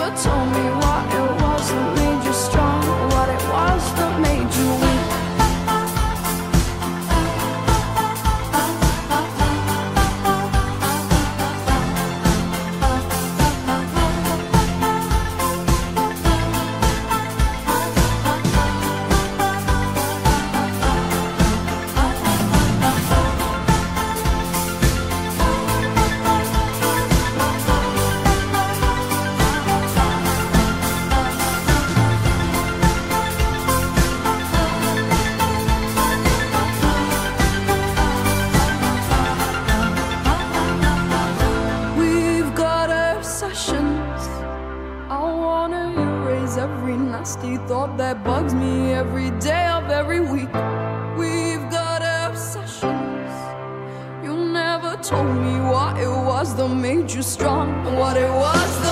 never told me erase every nasty thought that bugs me every day of every week. We've got obsessions. You never told me what it was that made you strong, what it was